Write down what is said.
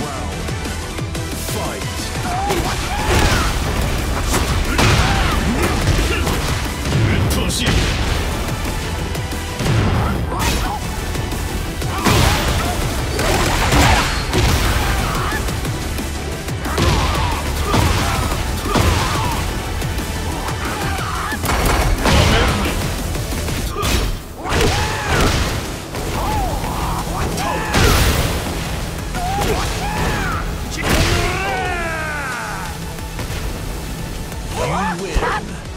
around. win.